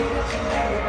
Thank you.